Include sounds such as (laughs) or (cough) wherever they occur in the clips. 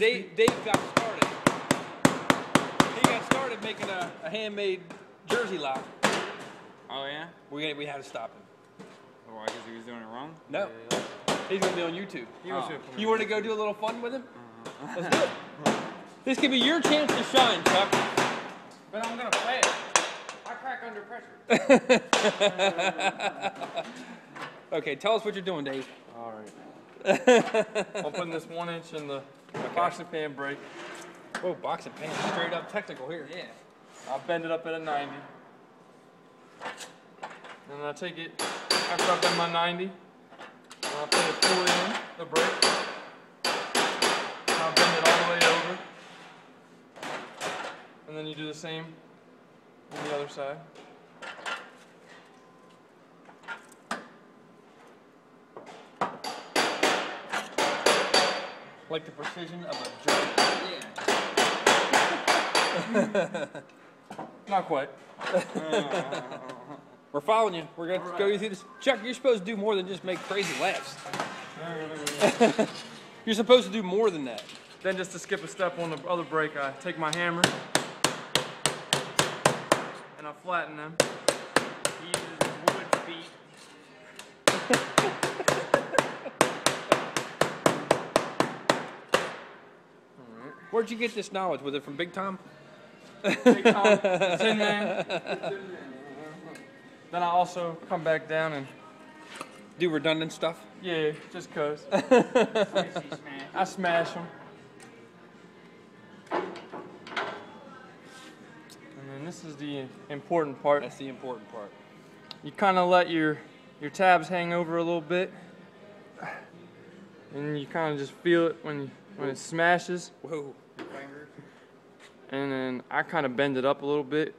Dave, Dave got started. He got started making a, a handmade jersey lock. Oh yeah? We, we had to stop him. Oh, I guess he was doing it wrong. No. He's going to be on YouTube. He Oh. here. You want to go do a little fun with him? Uh-huh. Let's do it. This could be your chance to shine, Chuck. But I'm gonna play it. I crack under pressure. (laughs) Okay, tell us what you're doing, Dave. All right. (laughs) I'm putting this one inch in the boxing pan brake. Whoa, boxing pan, Straight up technical here. Yeah. I'll bend it up at a 90. And I take it after I bend my 90. And I'll put it fully in the brake. And I'll bend it all the way over. And then you do the same on the other side. Like the precision of a drum. (laughs) Yeah. Not quite. (laughs) We're following you. We're going to go through this. Chuck, you're supposed to do more than just make crazy laughs. You're supposed to do more than that. Then just to skip a step on the other brake, I take my hammer and I flatten them. Where'd you get this knowledge? Was it from Big Tom? Big Tom. (laughs) Then I also come back down and Do redundant stuff? yeah, just cause (laughs) I smash them. And then this is the important part. That's the important part. You kind of let your your tabs hang over a little bit, and you kind of just feel it when you, when it smashes. Whoa. Fingers. And then I kind of bend it up a little bit.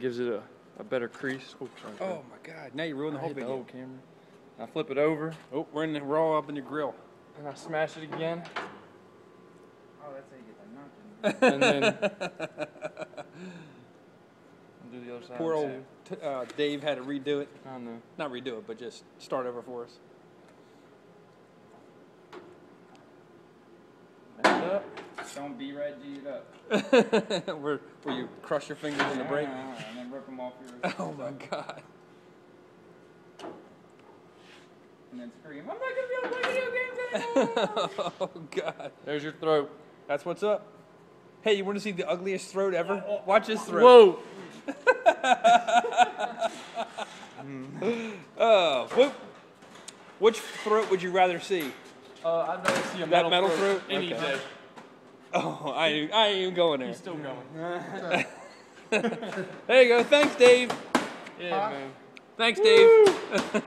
Gives it a, a better crease. Oh, sorry. Oh my God! Now you ruined the I whole hit the video. whole camera. I flip it over Oh, we're in the raw up in your grill. and I smash it again. Oh, that's how you get the knock. (laughs) And then (laughs) do the other side Poor old too. t- uh, Dave had to redo it. I know. Not redo it, but just start over for us. Bend it up. Don't be red G it up. (laughs) where, where you crush your fingers in the brake. And then rip them off your. (laughs) Oh my God. And then scream, I'm not gonna be able to play video games anymore. (laughs) Oh God. There's your throat. That's what's up. Hey, you want to see the ugliest throat ever? Watch his throat. Whoa! Oh, whoop. Which throat would you rather see? Uh, I'd rather see a That metal, metal throat, throat? any Okay. day. Oh, I, ain't- I ain't even going there. He's still going. (laughs) There you go. Thanks, Dave. Yeah, man. Thanks, Dave. (laughs)